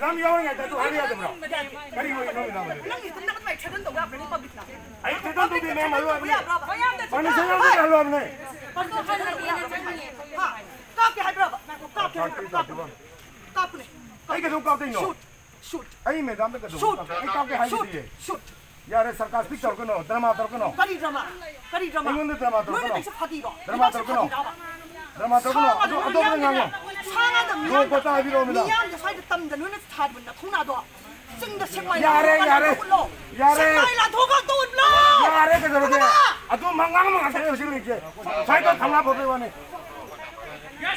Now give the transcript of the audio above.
매담 여왕이 또 하려야 되나? 그리고 이놈이 나면. 난 이거 나 같은 최근 동안 그런 거 믿나? 아이 대단도 내 말로 하네. 아니 아니 생각도 말로 하네. 하. 까게 할 거봐. 까게 할 거봐. 까쁘네. 아이 그도 까대 너. 슛. 아이 매담도 그도. 슛. 아이 까게 하지. 슛. यार सरकार स्पीच कर कनो ड्रामा तर कनो 까리 드라마. 까리 드라마. 이건데 드라마 더 너네 끊어. 백서 파디로. 드라마 더 끊어. ड्रामा तर कनो अदो अदो ngang 상하다 너 미안. 거다 비로입니다 미안데 사이드 땀다 눈에 사분나 통나도 승도 생마이 야래 야래 야래. 생마이라 도가 아, 또 올라 야래 그 저렇게. 아또 망망망 하세요 지금 이제 자기도 강남 법에 관해.